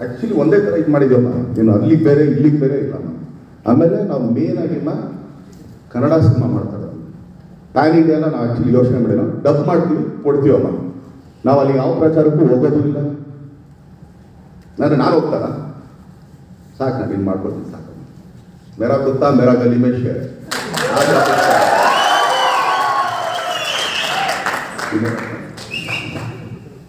Actually ಒಂದೇ ಥರ ಇದು ಮಾಡಿದ್ಯಮ್ಮ. ಏನು ಅಲ್ಲಿಗೆ ಬೇರೆ ಇಲ್ಲಿಗೆ ಬೇರೆ ಇಲ್ಲಮ್ಮ ಆಮೇಲೆ ನಾವು ಮೇನ್ ಆಗಿಮ್ಮ ಕನ್ನಡ ಸಿನಿಮಾ ಮಾಡ್ತಾರೆ ಪ್ಯಾನ್ ಇಂಡಿಯಾನ ನಾವು ಆ್ಯಕ್ಚುಲಿ ಯೋಚನೆ ಮಾಡಿಲ್ಲ ಡಬ್ ಮಾಡ್ತೀವಿ ಕೊಡ್ತೀವಮ್ಮ ನಾವು ಅಲ್ಲಿ ಯಾವ ಪ್ರಚಾರಕ್ಕೂ ಹೋಗೋದು ಇಲ್ಲ. ನಾನು ನಾನು ಹೋಗ್ತಾರ ಸಾಕು, ನಾನು ಇನ್ನು ಮಾಡ್ಕೊತೀನಿ ಸಾಕು. ಮೇರಾ ಕುತ್ತಾ ಮೇರಾ ಗಲಿ ಮೇ ಶೇರ್.